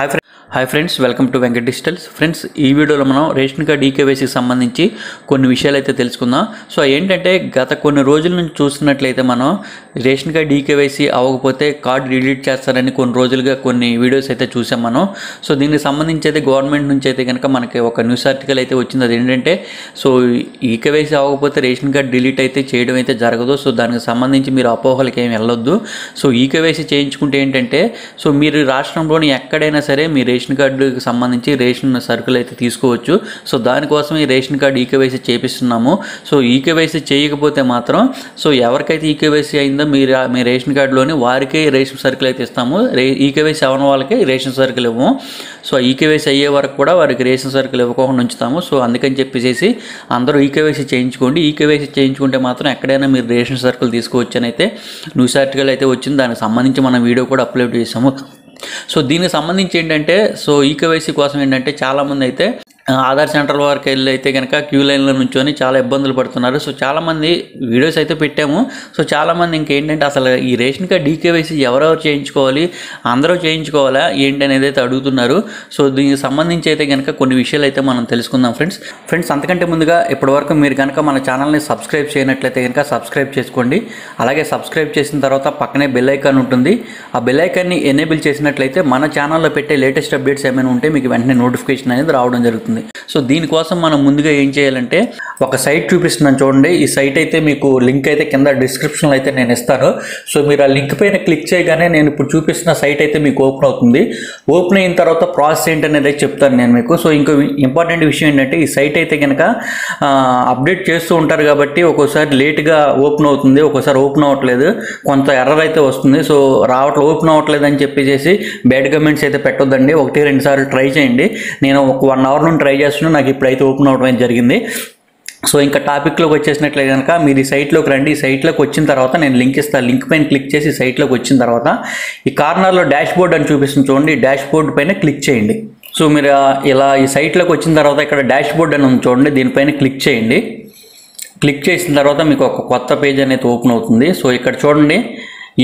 Hi friends hi friends welcome to Venkat digitals friends ఈ వీడియోలో మనం రేషన్ కార్డ్ ఈకేవైసీకి సంబంధించి కొన్ని విషయాలు అయితే తెలుసుకుందాం. సో ఏంటంటే గత కొన్ని రోజుల నుంచి చూస్తున్నట్లయితే మనం రేషన్ కార్డ్ ఈకేవైసీ అవ్వకపోతే కార్డు డిలీట్ చేస్తారని కొన్ని రోజులుగా కొన్ని వీడియోస్ అయితే చూసాం మనం. సో దీనికి సంబంధించి అయితే గవర్నమెంట్ నుంచి అయితే కనుక మనకి ఒక న్యూస్ ఆర్టికల్ అయితే వచ్చింది. అది ఏంటంటే సో ఈకేవైసీ అవ్వకపోతే రేషన్ కార్డ్ డిలీట్ అయితే చేయడం అయితే జరగదు. సో దానికి సంబంధించి మీరు అపోహలకి ఏమి వెళ్ళొద్దు. సో ఈకేవైసీ చేయించుకుంటే ఏంటంటే సో మీరు రాష్ట్రంలోని ఎక్కడైనా సరే మీరు రేషన్ కార్డుకి సంబంధించి రేషన్ సరుకులు అయితే తీసుకోవచ్చు. సో దానికోసం ఈ రేషన్ కార్డు ఈకేవైసీ చేపిస్తున్నాము. సో ఈకేవైసీ చేయకపోతే మాత్రం సో ఎవరికైతే ఈకేవైసీ అయిందో మీరు మీ రేషన్ కార్డులోని వారికే రేషన్ సరుకులు అయితే ఇస్తాము. రే ఈకేవైసీ అవన వాళ్ళకి రేషన్ సరుకులు ఇవ్వము. సో ఈకేవైసీ అయ్యే వరకు కూడా వారికి రేషన్ సరుకులు ఇవ్వకుండా ఉంచుతాము. సో అందుకని చెప్పేసి అందరూ ఈకేవైసీ చేయించుకోండి. ఈకేవైసీ చేయించుకుంటే మాత్రం ఎక్కడైనా మీరు రేషన్ సరుకులు తీసుకోవచ్చు అని అయితే న్యూస్ ఆర్టికల్ అయితే వచ్చింది. దానికి సంబంధించి మనం వీడియో కూడా అప్లోడ్ చేసాము సో దీనికి సంబంధించి ఏంటంటే సో ఈకేవైసీ కోసం ఏంటంటే చాలామంది అయితే ఆధార్ సెంటర్ వరకు వెళ్ళి అయితే కనుక క్యూ లైన్లో నుంచొని చాలా ఇబ్బందులు పడుతున్నారు. సో చాలామంది వీడియోస్ అయితే పెట్టాము. సో చాలామంది ఇంకేంటంటే అసలు ఈ రేషన్ కార్డ్ డీకేవైసీ ఎవరెవరు చేయించుకోవాలి అందరూ చేయించుకోవాలా ఏంటి అనేది అయితే అడుగుతున్నారు. సో దీనికి సంబంధించి అయితే కనుక కొన్ని విషయాలు అయితే మనం తెలుసుకుందాం ఫ్రెండ్స్. ఫ్రెండ్స్ అంతకంటే ముందుగా ఇప్పటివరకు మీరు కనుక మన ఛానల్ని సబ్స్క్రైబ్ చేయనట్లయితే కనుక సబ్స్క్రైబ్ చేసుకోండి. అలాగే సబ్స్క్రైబ్ చేసిన తర్వాత పక్కనే బెల్ ఐకాన్ ఉంటుంది. ఆ బెల్ ఐకాన్ని ఎనేబుల్ చేసినట్లయితే మన ఛానల్లో పెట్టే లేటెస్ట్ అప్డేట్స్ ఏమైనా ఉంటే మీకు వెంటనే నోటిఫికేషన్ అనేది రావడం జరుగుతుంది. సో దీనికోసం మనం ముందుగా ఏం చేయాలంటే ఒక సైట్ చూపిస్తున్నాను చూడండి. ఈ సైట్ అయితే మీకు లింక్ అయితే కింద డిస్క్రిప్షన్లో అయితే నేను ఇస్తాను. సో మీరు ఆ లింక్ పైన క్లిక్ చేయగానే నేను ఇప్పుడు చూపిస్తున్న సైట్ అయితే మీకు ఓపెన్ అవుతుంది. ఓపెన్ అయిన తర్వాత ప్రాసెస్ ఏంటనేది చెప్తాను నేను మీకు. సో ఇంకో ఇంపార్టెంట్ విషయం ఏంటంటే ఈ సైట్ అయితే కనుక అప్డేట్ చేస్తూ ఉంటారు కాబట్టి ఒక్కోసారి లేట్గా ఓపెన్ అవుతుంది. ఒక్కోసారి ఓపెన్ అవ్వట్లేదు. కొంత ఎర్రర్ అయితే వస్తుంది. సో రావట్లేదు ఓపెన్ అవ్వట్లేదు అని చెప్పేసి బ్యాడ్ కమెంట్స్ అయితే పెట్టొద్దండి. ఒకటి రెండు సార్లు ట్రై చేయండి. నేను ఒక వన్ అవర్ నుండి ట్రై చేస్తున్నాను. నాకు ఇప్పుడైతే ఓపెన్ అవ్వడం జరిగింది. సో ఇంకా టాపిక్లోకి వచ్చేసినట్లే కనుక మీరు ఈ సైట్లోకి రండి. ఈ సైట్లోకి వచ్చిన తర్వాత నేను లింక్ ఇస్తాను లింక్ పైన క్లిక్ చేసి సైట్లోకి వచ్చిన తర్వాత ఈ కార్నర్లో డాష్ బోర్డ్ అని చూపిస్తుంది చూడండి. డాష్ బోర్డ్ పైన క్లిక్ చేయండి. సో మీరు ఇలా ఈ సైట్లోకి వచ్చిన తర్వాత ఇక్కడ డాష్ బోర్డ్ అని ఉంది చూడండి. దీనిపైన క్లిక్ చేయండి. క్లిక్ చేసిన తర్వాత మీకు ఒక కొత్త పేజ్ అనేది ఓపెన్ అవుతుంది. సో ఇక్కడ చూడండి.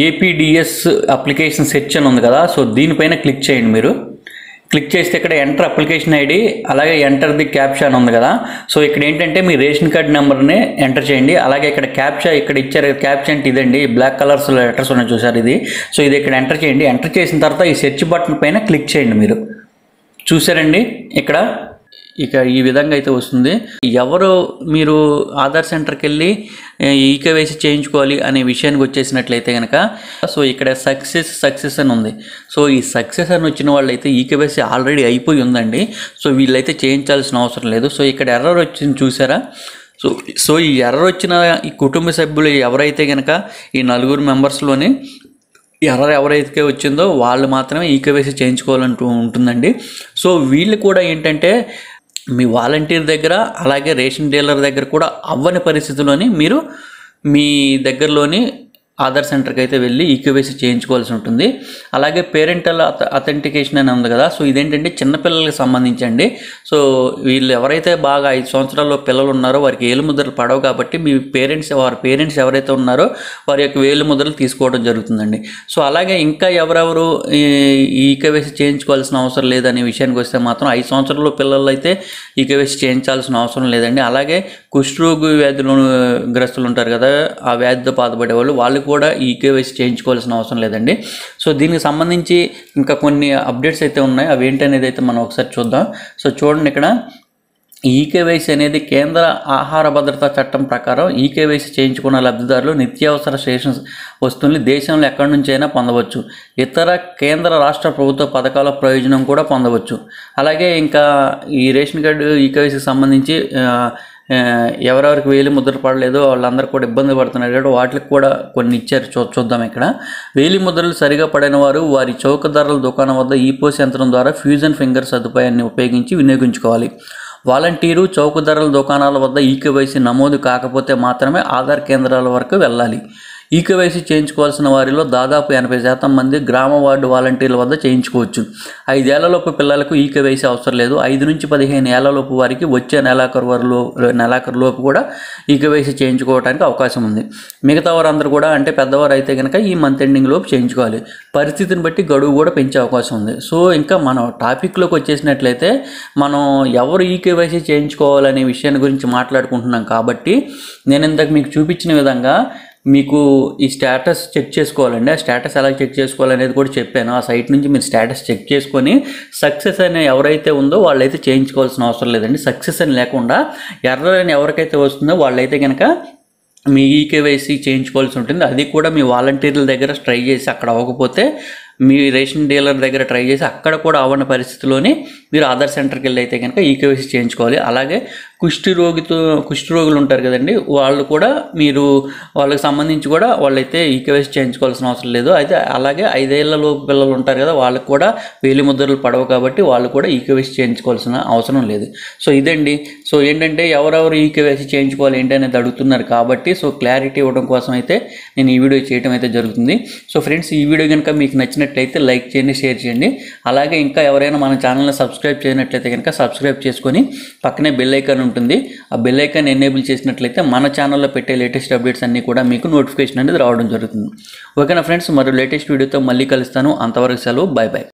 ఏపీడిఎస్ అప్లికేషన్ సెర్చ్ అని ఉంది కదా. సో దీనిపైన క్లిక్ చేయండి మీరు. క్లిక్ చేస్తే ఇక్కడ ఎంటర్ అప్లికేషన్ ఐడి అలాగే ఎంటర్ ది క్యాప్షా అని ఉంది కదా. సో ఇక్కడ ఏంటంటే మీ రేషన్ కార్డ్ నెంబర్ని ఎంటర్ చేయండి. అలాగే ఇక్కడ క్యాప్షా ఇక్కడ ఇచ్చారు క్యాప్షా అంటే ఇదండి. బ్లాక్ కలర్స్ లెటర్స్ ఉన్నాయి చూసారు ఇది. సో ఇది ఇక్కడ ఎంటర్ చేయండి. ఎంటర్ చేసిన తర్వాత ఈ సెర్చ్ బటన్ పైన క్లిక్ చేయండి మీరు. చూసారండి? ఇక్కడ ఇక ఈ విధంగా అయితే వస్తుంది. ఎవరు మీరు ఆధార్ సెంటర్కి వెళ్ళి ఈకేవైసీ చేయించుకోవాలి అనే విషయానికి వచ్చేసినట్లయితే కనుక సో ఇక్కడ సక్సెస్ సక్సెస్ అని ఉంది. సో ఈ సక్సెస్ అని వచ్చిన వాళ్ళైతే ఈకేవైసీ ఆల్రెడీ అయిపోయి ఉందండి. సో వీళ్ళైతే చేయించాల్సిన అవసరం లేదు. సో ఇక్కడ ఎర్రర్ వచ్చింది చూసారా? సో సో ఈ ఎర్రర్ వచ్చిన ఈ కుటుంబ సభ్యులు ఎవరైతే కనుక ఈ నలుగురు మెంబర్స్లోని ఎర్రర్ ఎవరైతే వచ్చిందో వాళ్ళు మాత్రమే ఈకేవైసీ చేయించుకోవాలంటూ ఉంటుందండి. సో వీళ్ళు కూడా ఏంటంటే మీ వాలంటీర్ దగ్గర అలాగే రేషన్ డీలర్ దగ్గర కూడా అవ్వని పరిస్థితుల్లోని మీరు మీ దగ్గరలోని ఆధార్ సెంటర్కి అయితే వెళ్ళి ఈకేవైసీ చేయించుకోవాల్సి ఉంటుంది. అలాగే పేరెంటల్ అథెంటికేషన్ అని ఉంది కదా సో ఇదేంటంటే చిన్నపిల్లలకి సంబంధించండి. సో వీళ్ళు ఎవరైతే బాగా ఐదు సంవత్సరాల్లో పిల్లలు ఉన్నారో వారికి ఏలు ముద్రలు పడవు కాబట్టి మీ పేరెంట్స్ వారి పేరెంట్స్ ఎవరైతే ఉన్నారో వారి యొక్క వేలు ముద్రలు తీసుకోవడం జరుగుతుందండి. సో అలాగే ఇంకా ఎవరెవరు ఈ ఈకేవైసీ చేయించుకోవాల్సిన అవసరం లేదనే విషయానికి వస్తే మాత్రం ఐదు సంవత్సరాల్లో పిల్లలు అయితే ఈకేవైసీ చేయించాల్సిన అవసరం లేదండి. అలాగే కుష్ఠరోగి వ్యాధులు గ్రస్తులు ఉంటారు కదా ఆ వ్యాధితో బాధపడే వాళ్ళు వాళ్ళు కూడా ఈ కేవైసీ చేయించుకోవాల్సిన అవసరం లేదండి. సో దీనికి సంబంధించి ఇంకా కొన్ని అప్డేట్స్ అయితే ఉన్నాయి. అవి ఏంటనేది అయితే మనం ఒకసారి చూద్దాం. సో చూడండి ఇక్కడ. ఈకేవైసీ అనేది కేంద్ర ఆహార భద్రతా చట్టం ప్రకారం ఈకేవైసీ చేయించుకున్న లబ్ధిదారులు నిత్యావసర స్టేషన్ వస్తువుల్ని దేశంలో ఎక్కడి నుంచైనా పొందవచ్చు. ఇతర కేంద్ర రాష్ట్ర ప్రభుత్వ పథకాల ప్రయోజనం కూడా పొందవచ్చు. అలాగే ఇంకా ఈ రేషన్ కార్డు ఈకేవైసీకి సంబంధించి ఎవరెవరికి వేలి ముద్ర పడలేదో వాళ్ళందరూ కూడా ఇబ్బంది పడుతున్నారు కాబట్టి వాటికి కూడా కొన్ని ఇచ్చారు. చూ చూద్దాం ఇక్కడ. వేలి ముద్రలు సరిగా పడిన వారు వారి చౌక ధరల దుకాణం వద్ద ఈపోస్ యంత్రం ద్వారా ఫ్యూజన్ ఫింగర్ సదుపాయాన్ని ఉపయోగించి వినియోగించుకోవాలి. వాలంటీరు చౌక ధరల దుకాణాల వద్ద ఈకేవైసీ నమోదు కాకపోతే మాత్రమే ఆధార్ కేంద్రాల వరకు వెళ్ళాలి. ఈకేవైసీ చేయించుకోవాల్సిన వారిలో దాదాపు ఎనభై శాతం మంది గ్రామ వార్డు వాలంటీర్ల వద్ద చేయించుకోవచ్చు. ఐదేళ్ళలోపు పిల్లలకు ఈకేవైసీ అవసరం లేదు. ఐదు నుంచి పదిహేను ఏళ్ళలోపు వారికి వచ్చే నెలాఖరు వరలో నెలాఖరు లోపు కూడా ఈకేవైసీ చేయించుకోవడానికి అవకాశం ఉంది. మిగతా వారందరూ కూడా అంటే పెద్దవారు అయితే కనుక ఈ మంత్ ఎండింగ్ లోపు చేయించుకోవాలి. పరిస్థితిని బట్టి గడువు కూడా పెంచే అవకాశం ఉంది. సో ఇంకా మనం టాపిక్లోకి వచ్చేసినట్లయితే మనం ఎవరు ఈకేవైసీ చేయించుకోవాలనే విషయాన్ని గురించి మాట్లాడుకుంటున్నాం కాబట్టి నేను ఇంతకు మీకు చూపించిన విధంగా మీకు ఈ స్టేటస్ చెక్ చేసుకోవాలండి. ఆ స్టేటస్ ఎలా చెక్ చేసుకోవాలనేది కూడా చెప్పాను. ఆ సైట్ నుంచి మీరు స్టేటస్ చెక్ చేసుకొని సక్సెస్ అనే ఎవరైతే ఉందో వాళ్ళైతే చేయించుకోవాల్సిన అవసరం లేదండి. సక్సెస్ అని లేకుండా ఎర్రర్ అని ఎవరికైతే వస్తుందో వాళ్ళైతే కనుక మీ ఈకేవైసీ చేయించుకోవాల్సి ఉంటుంది. అది కూడా మీ వాలంటీర్ల దగ్గర ట్రై చేసి అక్కడ అవ్వకపోతే మీ రేషన్ డీలర్ దగ్గర ట్రై చేసి అక్కడ కూడా అవ్వని పరిస్థితిలోని మీరు ఆధార్ సెంటర్కి వెళ్ళి అయితే కనుక ఈకేవైసీ చేయించుకోవాలి. అలాగే కుష్టి రోగితో కుష్టి రోగులు ఉంటారు కదండి వాళ్ళు కూడా మీరు వాళ్ళకి సంబంధించి కూడా వాళ్ళైతే ఈకేవైసీ చేయించుకోవాల్సిన అవసరం లేదు. అయితే అలాగే ఐదేళ్ళలోపు పిల్లలు ఉంటారు కదా వాళ్ళకి కూడా వేలి ముద్రలు పడవు కాబట్టి వాళ్ళు కూడా ఈకేవైసీ చేయించుకోవాల్సిన అవసరం లేదు. సో ఇదండి. సో ఏంటంటే ఎవరెవరు ఈకేవైసీ చేయించుకోవాలి ఏంటి అనేది అడుగుతున్నారు కాబట్టి సో క్లారిటీ ఇవ్వడం కోసం అయితే నేను ఈ వీడియో చేయడం అయితే జరుగుతుంది. సో ఫ్రెండ్స్ ఈ వీడియో కనుక మీకు నచ్చినట్లయితే లైక్ చేయండి షేర్ చేయండి. అలాగే ఇంకా ఎవరైనా మన ఛానల్ని సబ్స్క్రైబ్ చేయనట్లయితే కనుక సబ్స్క్రైబ్ చేసుకొని పక్కనే బెల్ ఐకాన్ ఉంటుంది. ఆ బెల్ ఐకాన్ ఎనేబుల్ చేసినట్లయితే మన ఛానల్లో పెట్టే లేటెస్ట్ అప్డేట్స్ అన్నీ కూడా మీకు నోటిఫికేషన్ అనేది రావడం జరుగుతుంది. ఓకేనా ఫ్రెండ్స్ మరో లేటెస్ట్ వీడియోతో మళ్ళీ కలుస్తాను. అంతవరకు సెలవు. Bye bye